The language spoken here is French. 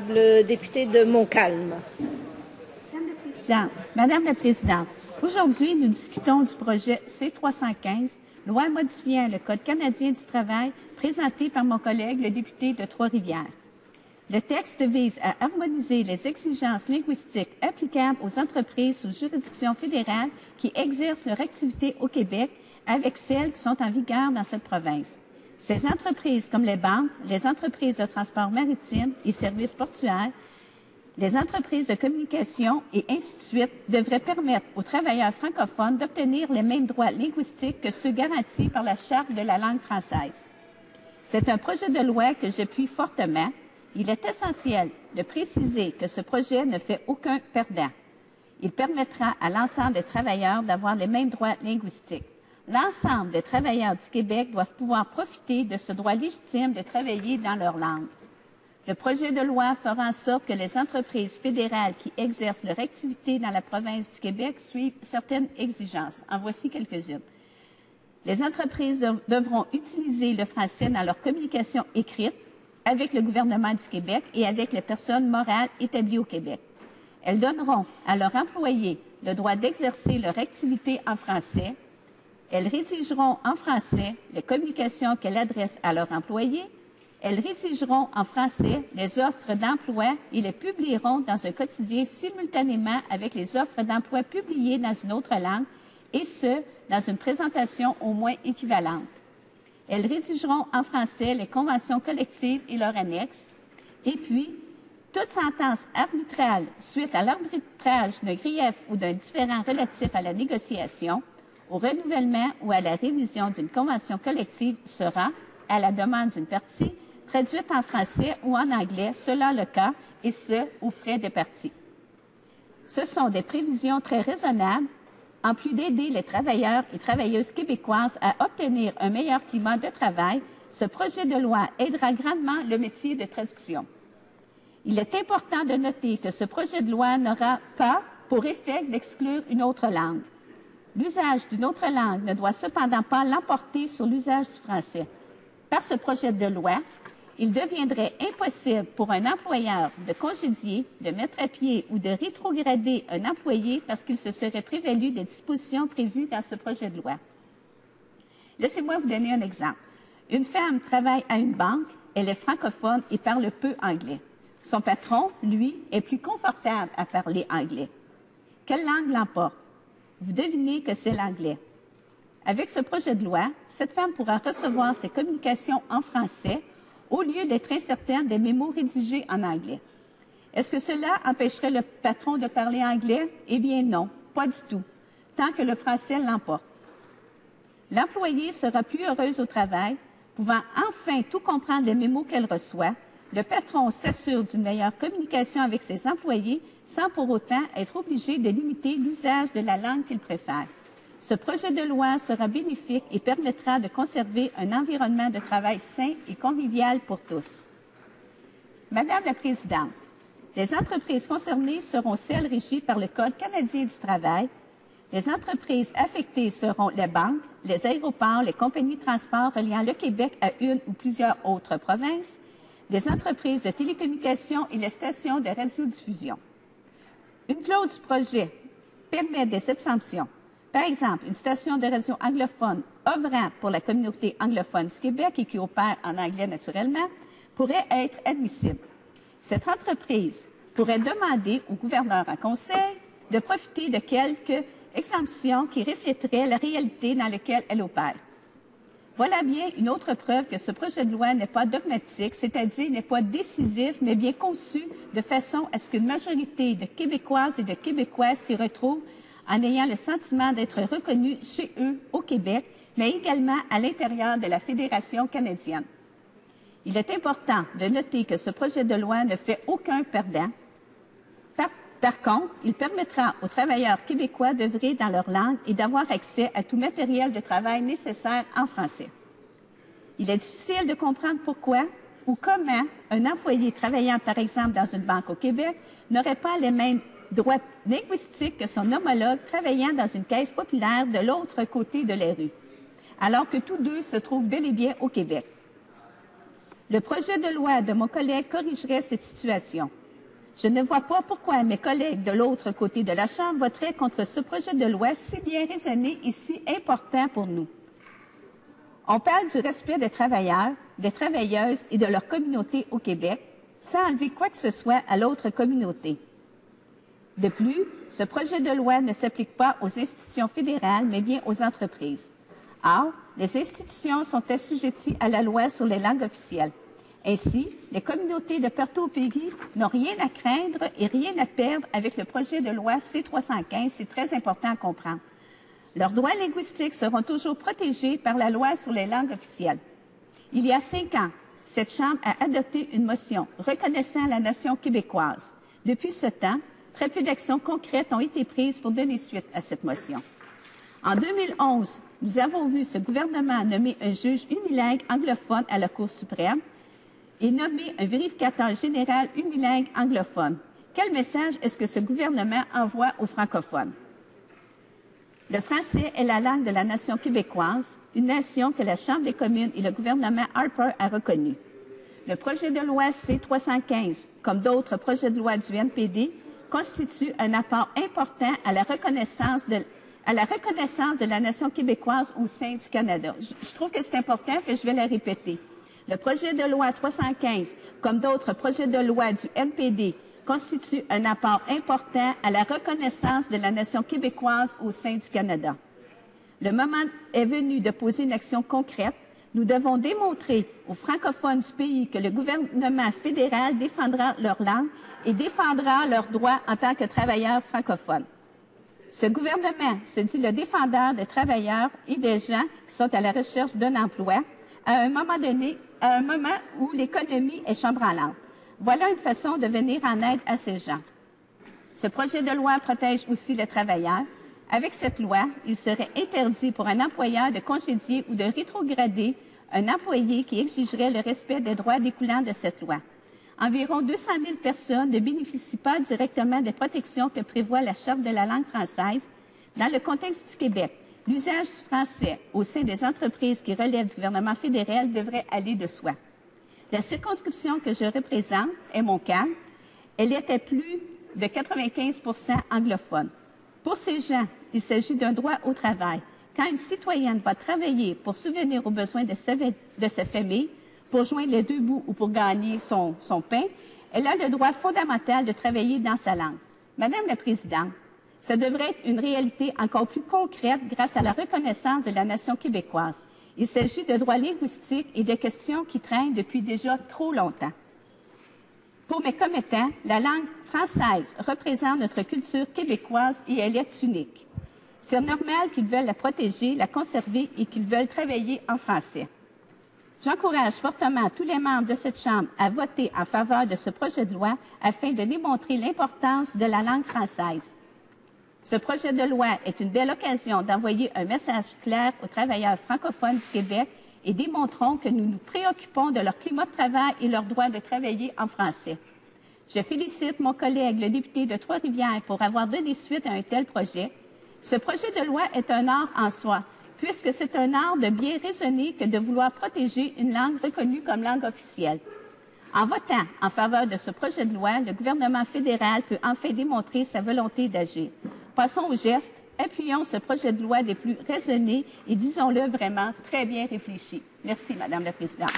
Député de Montcalm. Madame la Présidente, aujourd'hui, nous discutons du projet C-315, loi modifiant le Code canadien du travail, présenté par mon collègue, le député de Trois-Rivières. Le texte vise à harmoniser les exigences linguistiques applicables aux entreprises sous juridiction fédérale qui exercent leur activité au Québec avec celles qui sont en vigueur dans cette province. Ces entreprises, comme les banques, les entreprises de transport maritime et services portuaires, les entreprises de communication et ainsi de suite, devraient permettre aux travailleurs francophones d'obtenir les mêmes droits linguistiques que ceux garantis par la Charte de la langue française. C'est un projet de loi que j'appuie fortement. Il est essentiel de préciser que ce projet ne fait aucun perdant. Il permettra à l'ensemble des travailleurs d'avoir les mêmes droits linguistiques. L'ensemble des travailleurs du Québec doivent pouvoir profiter de ce droit légitime de travailler dans leur langue. Le projet de loi fera en sorte que les entreprises fédérales qui exercent leur activité dans la province du Québec suivent certaines exigences. En voici quelques-unes. Les entreprises devront utiliser le français dans leur communication écrite avec le gouvernement du Québec et avec les personnes morales établies au Québec. Elles donneront à leurs employés le droit d'exercer leur activité en français elles rédigeront en français les communications qu'elles adressent à leurs employés. Elles rédigeront en français les offres d'emploi et les publieront dans un quotidien simultanément avec les offres d'emploi publiées dans une autre langue, et ce, dans une présentation au moins équivalente. Elles rédigeront en français les conventions collectives et leurs annexes. Et puis, toute sentence arbitrale suite à l'arbitrage d'un grief ou d'un différend relatif à la négociation au renouvellement ou à la révision d'une convention collective sera, à la demande d'une partie, traduite en français ou en anglais selon le cas et ce, aux frais des parties. Ce sont des prévisions très raisonnables en plus d'aider les travailleurs et travailleuses québécoises à obtenir un meilleur climat de travail, ce projet de loi aidera grandement le métier de traduction. Il est important de noter que ce projet de loi n'aura pas pour effet d'exclure une autre langue. L'usage d'une autre langue ne doit cependant pas l'emporter sur l'usage du français. Par ce projet de loi, il deviendrait impossible pour un employeur de congédier, de mettre à pied ou de rétrograder un employé parce qu'il se serait prévalu des dispositions prévues dans ce projet de loi. Laissez-moi vous donner un exemple. Une femme travaille à une banque, elle est francophone et parle peu anglais. Son patron, lui, est plus confortable à parler anglais. Quelle langue l'emporte? Vous devinez que c'est l'anglais. Avec ce projet de loi, cette femme pourra recevoir ses communications en français au lieu d'être incertaine des mémos rédigés en anglais. Est-ce que cela empêcherait le patron de parler anglais? Eh bien non, pas du tout, tant que le français l'emporte. L'employée sera plus heureuse au travail, pouvant enfin tout comprendre des mémos qu'elle reçoit. Le patron s'assure d'une meilleure communication avec ses employés sans pour autant être obligé de limiter l'usage de la langue qu'il préfère. Ce projet de loi sera bénéfique et permettra de conserver un environnement de travail sain et convivial pour tous. Madame la Présidente, les entreprises concernées seront celles régies par le Code canadien du travail. Les entreprises affectées seront les banques, les aéroports, les compagnies de transport reliant le Québec à une ou plusieurs autres provinces, les entreprises de télécommunications et les stations de radiodiffusion. Une clause du projet permet des exemptions. Par exemple, une station de radio anglophone œuvrant pour la communauté anglophone du Québec et qui opère en anglais naturellement pourrait être admissible. Cette entreprise pourrait demander au gouverneur en conseil de profiter de quelques exemptions qui reflèteraient la réalité dans laquelle elle opère. Voilà bien une autre preuve que ce projet de loi n'est pas dogmatique, c'est-à-dire n'est pas décisif, mais bien conçu de façon à ce qu'une majorité de Québécoises et de Québécois s'y retrouvent en ayant le sentiment d'être reconnus chez eux au Québec, mais également à l'intérieur de la Fédération canadienne. Il est important de noter que ce projet de loi ne fait aucun perdant. Contre, il permettra aux travailleurs québécois d'œuvrer dans leur langue et d'avoir accès à tout matériel de travail nécessaire en français. Il est difficile de comprendre pourquoi ou comment un employé travaillant, par exemple, dans une banque au Québec n'aurait pas les mêmes droits linguistiques que son homologue travaillant dans une caisse populaire de l'autre côté de la rue, alors que tous deux se trouvent bel et bien au Québec. Le projet de loi de mon collègue corrigerait cette situation. Je ne vois pas pourquoi mes collègues de l'autre côté de la Chambre voteraient contre ce projet de loi si bien raisonné et si important pour nous. On parle du respect des travailleurs, des travailleuses et de leur communauté au Québec, sans enlever quoi que ce soit à l'autre communauté. De plus, ce projet de loi ne s'applique pas aux institutions fédérales, mais bien aux entreprises. Or, les institutions sont assujetties à la loi sur les langues officielles. Ainsi, les communautés de au pays n'ont rien à craindre et rien à perdre avec le projet de loi C-315. C'est très important à comprendre. Leurs droits linguistiques seront toujours protégés par la loi sur les langues officielles. Il y a cinq ans, cette Chambre a adopté une motion reconnaissant la nation québécoise. Depuis ce temps, très peu d'actions concrètes ont été prises pour donner suite à cette motion. En 2011, nous avons vu ce gouvernement nommer un juge unilingue anglophone à la Cour suprême et nommer un vérificateur général unilingue anglophone. Quel message est-ce que ce gouvernement envoie aux francophones? Le français est la langue de la nation québécoise, une nation que la Chambre des communes et le gouvernement Harper a reconnue. Le projet de loi C-315, comme d'autres projets de loi du NPD, constitue un apport important à la reconnaissance de, la nation québécoise au sein du Canada. Je, je trouve que c'est important, et je vais la répéter. Le projet de loi 315, comme d'autres projets de loi du NPD, constitue un apport important à la reconnaissance de la nation québécoise au sein du Canada. Le moment est venu de poser une action concrète. Nous devons démontrer aux francophones du pays que le gouvernement fédéral défendra leur langue et défendra leurs droits en tant que travailleurs francophones. Ce gouvernement se dit le défendeur des travailleurs et des gens qui sont à la recherche d'un emploi à un moment donné, à un moment où l'économie est chambranlante. Voilà une façon de venir en aide à ces gens. Ce projet de loi protège aussi les travailleurs. Avec cette loi, il serait interdit pour un employeur de congédier ou de rétrograder un employé qui exigerait le respect des droits découlant de cette loi. Environ 200 000 personnes ne bénéficient pas directement des protections que prévoit la Charte de la langue française. Dans le contexte du Québec, l'usage français au sein des entreprises qui relèvent du gouvernement fédéral devrait aller de soi. La circonscription que je représente est Montcalm. Elle était plus de 95% anglophone. Pour ces gens, il s'agit d'un droit au travail. Quand une citoyenne va travailler pour subvenir aux besoins de sa, de famille, pour joindre les deux bouts ou pour gagner son, son pain, elle a le droit fondamental de travailler dans sa langue. Madame la Présidente, ça devrait être une réalité encore plus concrète grâce à la reconnaissance de la nation québécoise. Il s'agit de droits linguistiques et de questions qui traînent depuis déjà trop longtemps. Pour mes commettants, la langue française représente notre culture québécoise et elle est unique. C'est normal qu'ils veulent la protéger, la conserver et qu'ils veulent travailler en français. J'encourage fortement tous les membres de cette Chambre à voter en faveur de ce projet de loi afin de démontrer l'importance de la langue française. Ce projet de loi est une belle occasion d'envoyer un message clair aux travailleurs francophones du Québec et démontrons que nous nous préoccupons de leur climat de travail et leur droit de travailler en français. Je félicite mon collègue, le député de Trois-Rivières, pour avoir donné suite à un tel projet. Ce projet de loi est un art en soi, puisque c'est un art de bien raisonner que de vouloir protéger une langue reconnue comme langue officielle. En votant en faveur de ce projet de loi, le gouvernement fédéral peut enfin démontrer sa volonté d'agir. Passons au geste. Appuyons ce projet de loi des plus raisonnés et disons-le vraiment très bien réfléchi. Merci, Madame la Présidente.